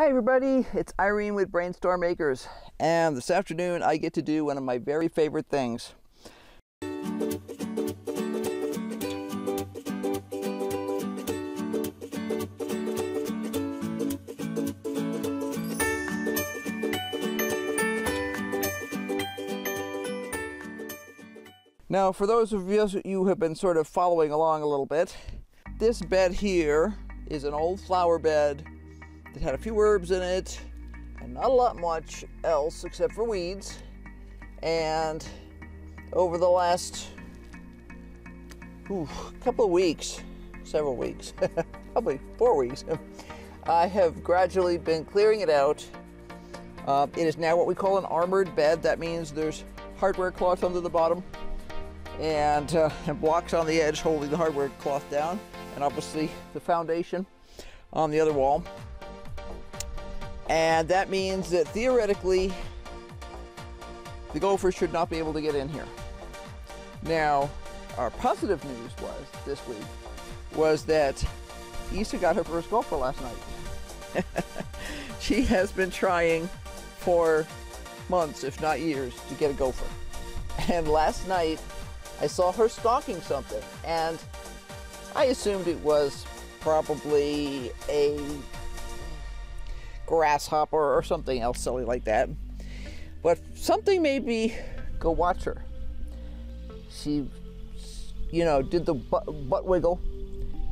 Hi everybody, it's Irene with Brainstorm Acres, and this afternoon I get to do one of my very favorite things. Now, for those of you who have been sort of following along a little bit, this bed here is an old flower bed that had a few herbs in it and not a lot much else except for weeds. And over the last ooh, couple of weeks, several weeks, probably four weeks, I have gradually been clearing it out. Uh, it is now what we call an armored bed. That means there's hardware cloth under the bottom and, uh, and blocks on the edge holding the hardware cloth down, and obviously the foundation on the other wall. And that means that theoretically, the gopher should not be able to get in here. Now, our positive news was this week was that Isa got her first gopher last night. she has been trying for months, if not years, to get a gopher. And last night, I saw her stalking something, and I assumed it was probably a grasshopper or something else silly like that. But something made me go watch her. She, you know, did the butt, butt wiggle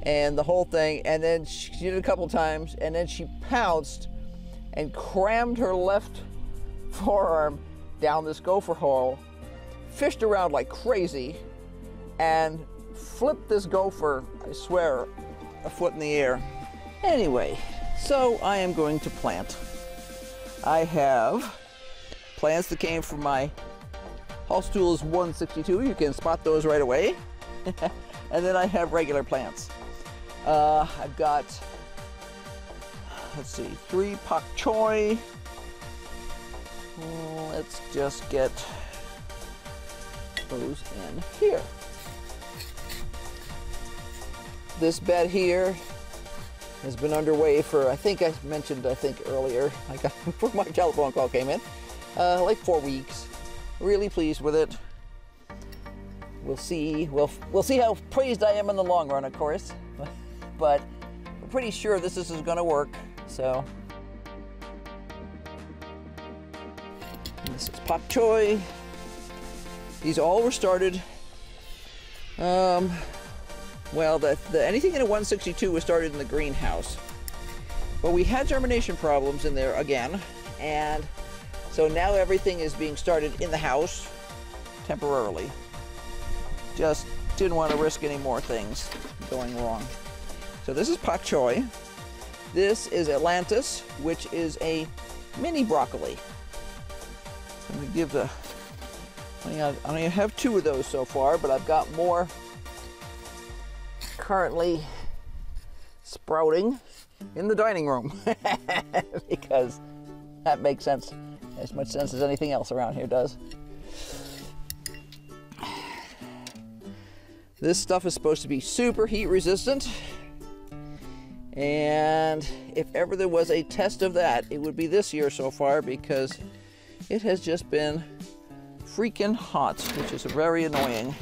and the whole thing, and then she did it a couple times, and then she pounced and crammed her left forearm down this gopher hole, fished around like crazy, and flipped this gopher, I swear, a foot in the air. Anyway, so I am going to plant. I have plants that came from my House Tools 162. You can spot those right away. and then I have regular plants. Uh, I've got, let's see, three pak choi. Let's just get those in here. This bed here has been underway for, I think I mentioned, I think earlier, I got, before my telephone call came in, uh, like four weeks. Really pleased with it. We'll see, we'll, we'll see how praised I am in the long run, of course, but I'm pretty sure this is gonna work, so. And this is pak choi. These all were started um, well, the, the, anything in a 162 was started in the greenhouse. But we had germination problems in there again, and so now everything is being started in the house temporarily. Just didn't want to risk any more things going wrong. So this is pak choi. This is Atlantis, which is a mini broccoli. Let me give the, I only have two of those so far, but I've got more currently sprouting in the dining room because that makes sense as much sense as anything else around here does. This stuff is supposed to be super heat resistant and if ever there was a test of that it would be this year so far because it has just been freaking hot which is very annoying.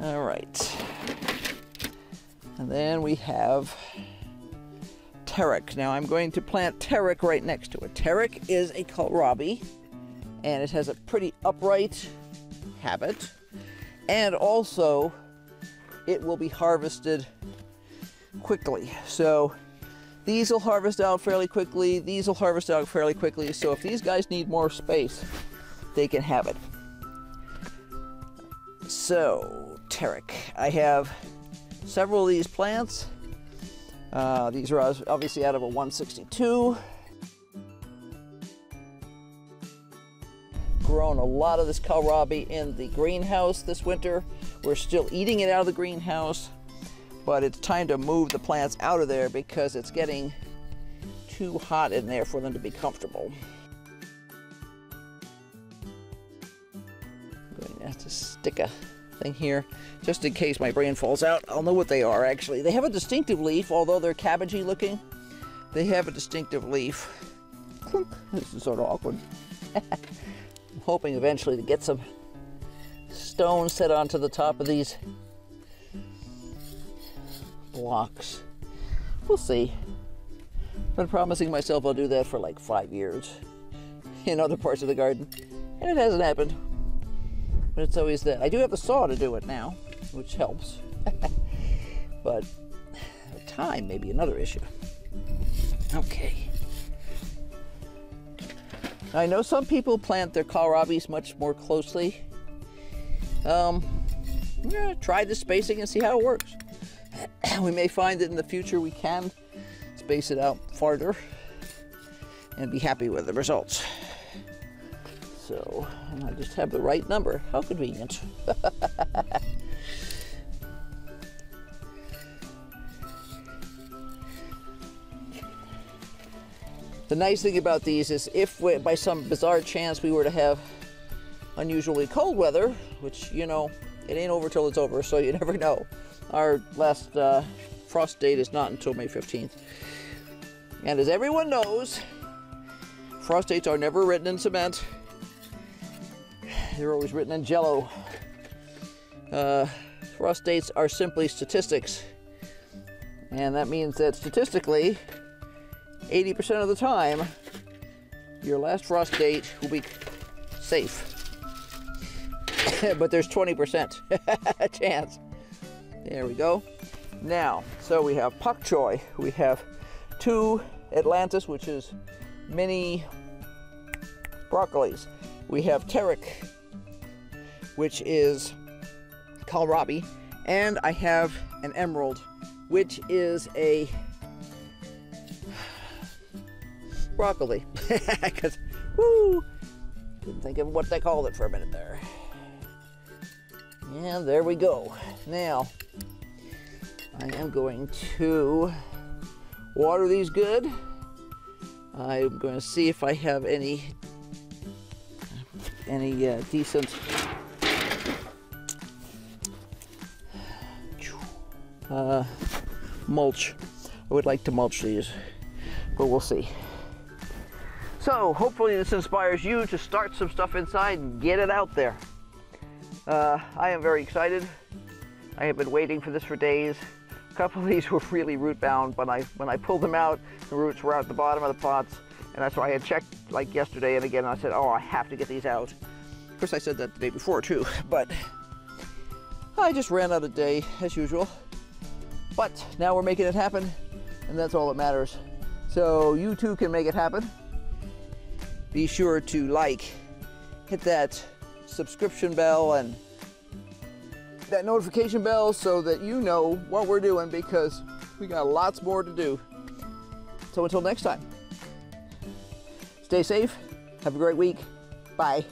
All right. And then we have Terek. Now I'm going to plant Terek right next to it. Terek is a kohlrabi and it has a pretty upright habit. And also it will be harvested quickly. So these will harvest out fairly quickly. These will harvest out fairly quickly. So if these guys need more space, they can have it. So, Terek. I have several of these plants. Uh, these are obviously out of a 162. Grown a lot of this kohlrabi in the greenhouse this winter. We're still eating it out of the greenhouse, but it's time to move the plants out of there because it's getting too hot in there for them to be comfortable. I'm going to have to stick a thing here, just in case my brain falls out. I'll know what they are actually. They have a distinctive leaf, although they're cabbagey looking. They have a distinctive leaf. This is sort of awkward. I'm hoping eventually to get some stones set onto the top of these blocks. We'll see. Been promising myself I'll do that for like five years in other parts of the garden, and it hasn't happened. But it's always that. I do have a saw to do it now, which helps. but time may be another issue. Okay. I know some people plant their kohlrabis much more closely. Um, yeah, try the spacing and see how it works. we may find that in the future we can space it out farther and be happy with the results. So, I just have the right number. How convenient. the nice thing about these is if we, by some bizarre chance we were to have unusually cold weather, which, you know, it ain't over till it's over, so you never know. Our last uh, frost date is not until May 15th. And as everyone knows, frost dates are never written in cement. They're always written in jello. Uh, frost dates are simply statistics. And that means that statistically, 80% of the time, your last frost date will be safe. but there's 20% chance. There we go. Now, so we have pak choi. We have two Atlantis, which is mini broccolis. We have Terek, which is kohlrabi, and I have an emerald, which is a broccoli. Because, woo, didn't think of what they called it for a minute there. And there we go. Now, I am going to water these good. I'm going to see if I have any any uh, decent uh, mulch. I would like to mulch these, but we'll see. So hopefully this inspires you to start some stuff inside and get it out there. Uh, I am very excited. I have been waiting for this for days. A couple of these were really root bound, but I, when I pulled them out, the roots were at the bottom of the pots, and that's why I had checked like yesterday and again, and I said, oh, I have to get these out. Of course, I said that the day before too, but I just ran out of day as usual. But now we're making it happen, and that's all that matters. So you too can make it happen. Be sure to like, hit that subscription bell, and that notification bell so that you know what we're doing because we got lots more to do. So until next time, stay safe, have a great week, bye.